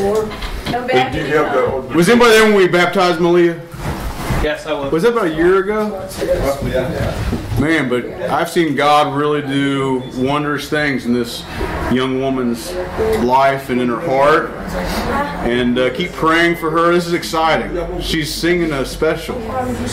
before. No Did you have the, Was anybody there when we baptized Maleah? Yes, I was. Was that about a year ago? yeah. Man, but I've seen God really do wondrous things in this young woman's life and in her heart. And uh, keep praying for her. This is exciting. She's singing a special,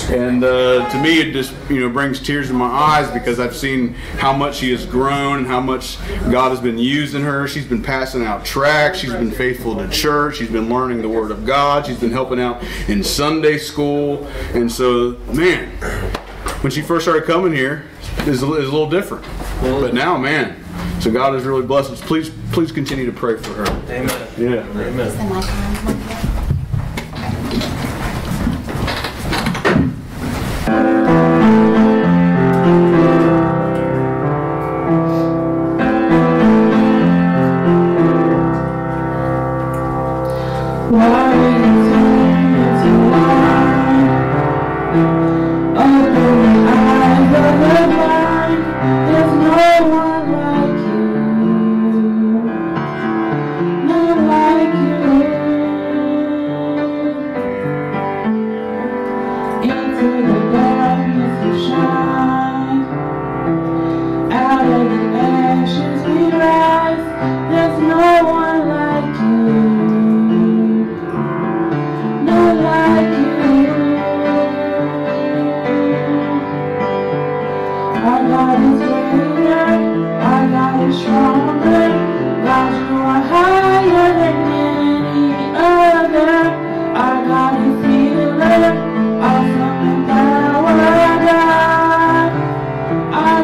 and uh, to me, it just you know brings tears to my eyes because I've seen how much she has grown and how much God has been using her. She's been passing out tracts. She's been faithful to church. She's been learning the Word of God. She's been helping out in Sunday school, and so man when she first started coming here is, is a little different. But now, man, so God has really blessed us. Please, please continue to pray for her. Amen. Yeah. Amen. There's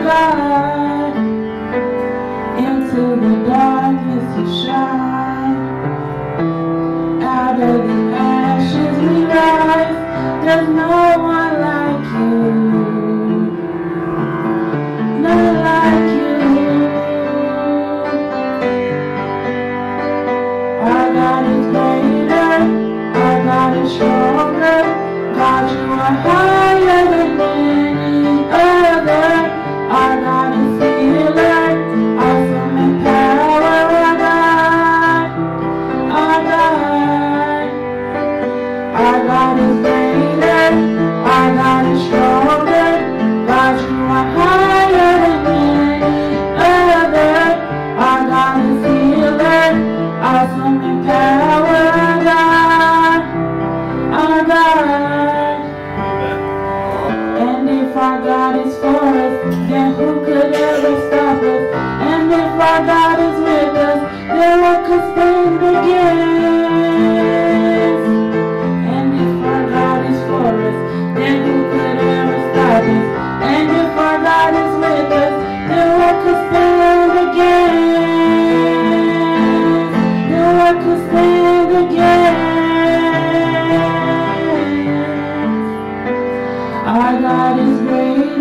God. Into the darkness you shine. Out of the ashes we rise. There's no one like you. None like you. Our God is greater. Our God is stronger. God, you are higher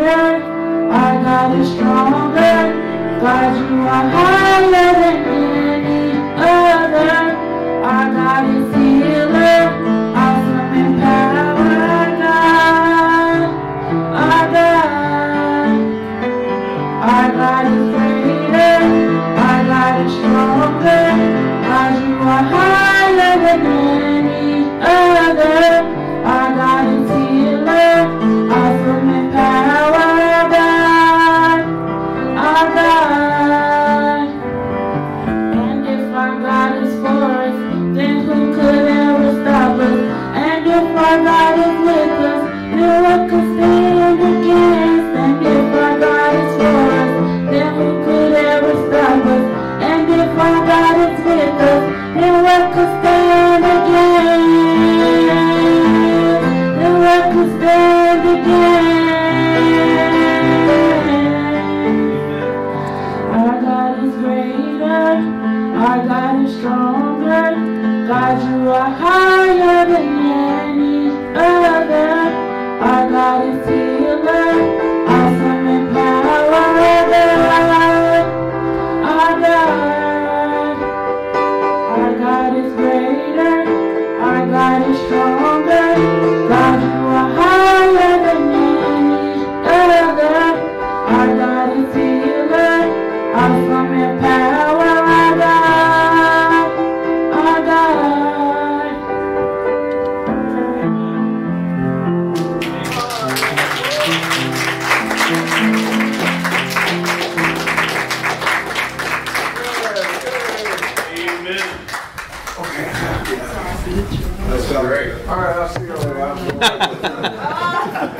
greater, our God is stronger. God, you are higher than any other. Our God is stronger. God, you are higher than any other.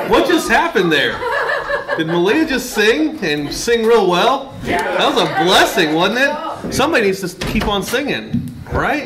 What just happened there? Did Maleah just sing and sing real well? That was a blessing, wasn't it? Somebody needs to keep on singing, right?